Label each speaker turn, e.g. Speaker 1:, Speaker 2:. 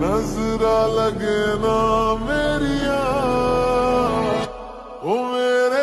Speaker 1: नजरा लगे ना मेरिया ओ मेरे